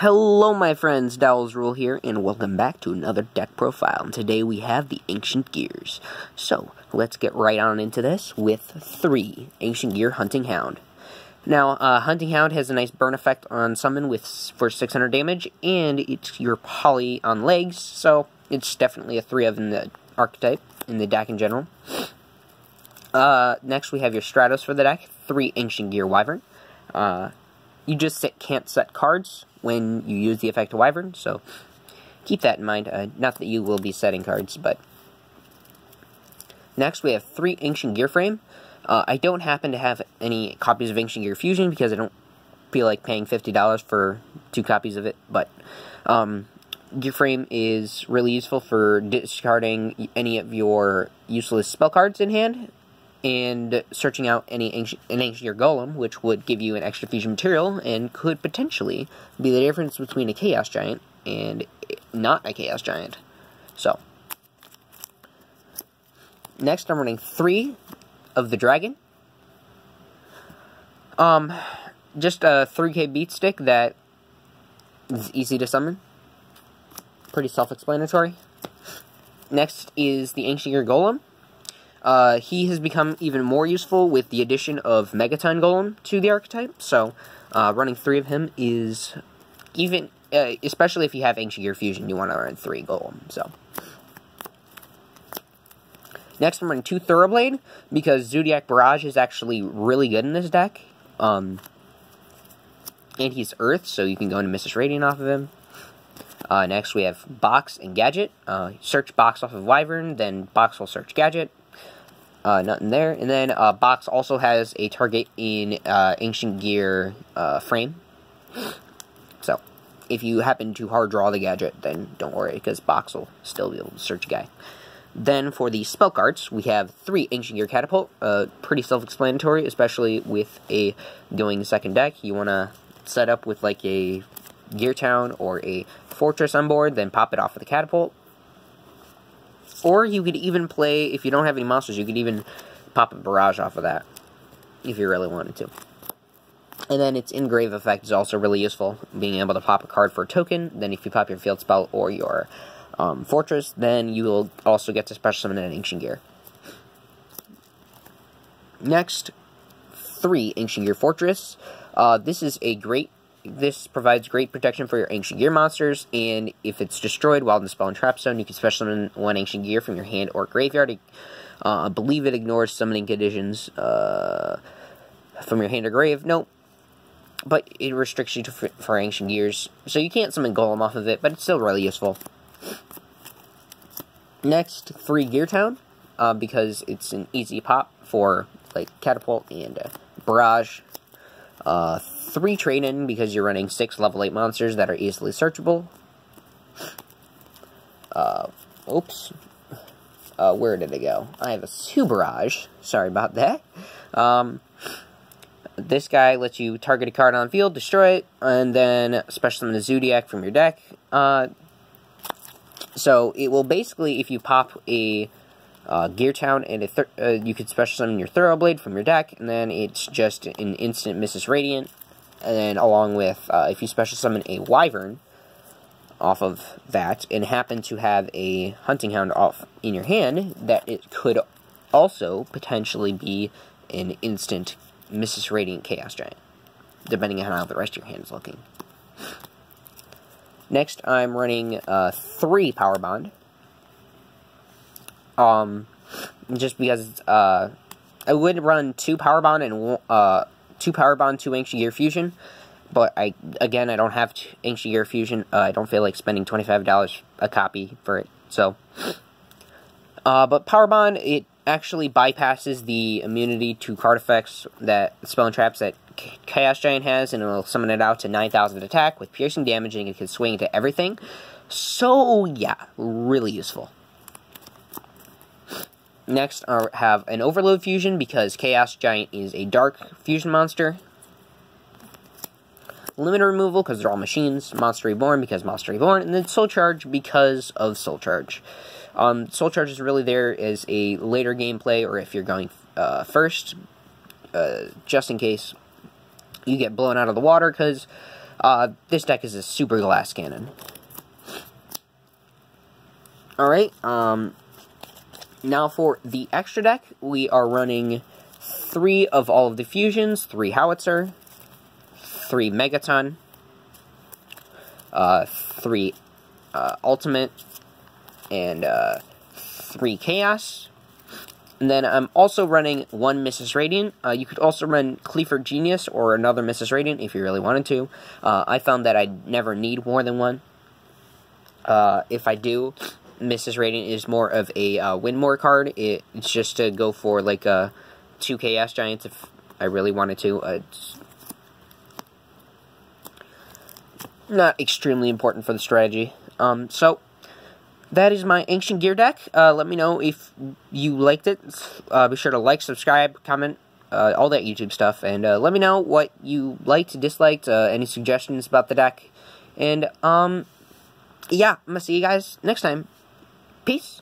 Hello my friends, Dowellzrul here, and welcome back to another deck profile. And today we have the Ancient Gears. So, let's get right on into this with three Ancient Gear Hunting Hound. Now, uh, Hunting Hound has a nice burn effect on summon with for 600 damage, and it's your poly on legs, so it's definitely a 3 of in the archetype, in the deck in general. Uh, next we have your Stratos for the deck, 3 Ancient Gear Wyvern. Uh, you just set, can't set cards when you use the effect of Wyvern, so keep that in mind. Uh, not that you will be setting cards, but... Next, we have three Ancient Gear Frame. Uh, I don't happen to have any copies of Ancient Gear Fusion because I don't feel like paying $50 for two copies of it, but um, Gear Frame is really useful for discarding any of your useless spell cards in hand, and searching out any ancient, an ancient golem, which would give you an extra fusion material and could potentially be the difference between a chaos giant and not a chaos giant. So, next I'm running three of the dragon. Um, just a 3k beat stick that is easy to summon. Pretty self-explanatory. Next is the Ancient Gear Golem. Uh, he has become even more useful with the addition of Megaton Golem to the archetype, so uh, running three of him is even, uh, especially if you have Ancient Gear Fusion, you want to run three Golem, so. Next, I'm running two Thoroughblade, because Zoodiac Barrage is actually really good in this deck. Um, and he's Earth, so you can go into Missus Radiant off of him. Uh, next, we have Box and Gadget. Uh, search Box off of Wyvern, then Box will search Gadget. Uh, nothing there. And then uh, Box also has a target in uh, Ancient Gear uh, frame. So, if you happen to hard draw the gadget, then don't worry, because Box will still be able to search a guy. Then for the spell cards, we have three Ancient Gear Catapult. Uh, pretty self-explanatory, especially with a going second deck. You want to set up with like a Gear Town or a Fortress on board, then pop it off with a Catapult or you could even play, if you don't have any monsters, you could even pop a barrage off of that. If you really wanted to. And then its engrave effect is also really useful, being able to pop a card for a token. Then if you pop your field spell or your um, fortress, then you will also get to special summon an ancient gear. Next, three ancient gear fortress. Uh, this is a great this provides great protection for your Ancient Gear monsters, and if it's destroyed while in the Spell and Trap Zone, you can special summon one Ancient Gear from your hand or graveyard. Uh, I believe it ignores summoning conditions uh, from your hand or grave. Nope. But it restricts you to, for Ancient Gears, so you can't summon Golem off of it, but it's still really useful. Next, free Gear Town, uh, because it's an easy pop for like Catapult and Barrage. Uh, three trade-in because you're running six level 8 monsters that are easily searchable. Uh, oops. Uh, where did it go? I have a barrage. Sorry about that. Um, this guy lets you target a card on the field, destroy it, and then special summon a Zoodiac from your deck. Uh, so it will basically, if you pop a uh, Gear Town, and uh, you could special summon your Thoroughblade from your deck, and then it's just an instant Missus Radiant and then along with, uh, if you special summon a Wyvern off of that, and happen to have a Hunting Hound off in your hand, that it could also potentially be an instant Missus Radiant Chaos Giant, depending on how the rest of your hand is looking. Next, I'm running uh, three Power Bond. Um, just because uh, I would run two Power Bond and uh, two Power Bond, two Ancient Gear Fusion. But I again, I don't have Ancient Gear Fusion. Uh, I don't feel like spending twenty five dollars a copy for it. So, uh, but Power Bond it actually bypasses the immunity to card effects that spell and traps that Chaos Giant has, and it will summon it out to nine thousand attack with piercing damage, and it can swing into everything. So yeah, really useful. Next, I have an Overload Fusion, because Chaos Giant is a dark fusion monster. Limit removal, because they're all machines. Monster Reborn, because Monster Reborn. And then Soul Charge, because of Soul Charge. Um, Soul Charge is really there as a later gameplay, or if you're going uh, first, uh, just in case you get blown out of the water, because Uh, this deck is a super glass cannon. Alright, um, now for the extra deck, we are running three of all of the fusions, three howitzer, three megaton, uh, three uh, ultimate, and uh, three chaos. And then I'm also running one Missus Radiant. Uh, you could also run Cleaver Genius or another Missus Radiant if you really wanted to. Uh, I found that I never need more than one. Uh, if I do, Missus Radiant is more of a uh, win more card. It, it's just to go for like uh, two Chaos Giants if I really wanted to. Uh, not extremely important for the strategy. Um, so, that is my Ancient Gear deck. Uh, let me know if you liked it. Uh, be sure to like, subscribe, comment, uh, all that YouTube stuff. And uh, let me know what you liked, disliked, uh, any suggestions about the deck. And, um, yeah, I'm to see you guys next time. Peace.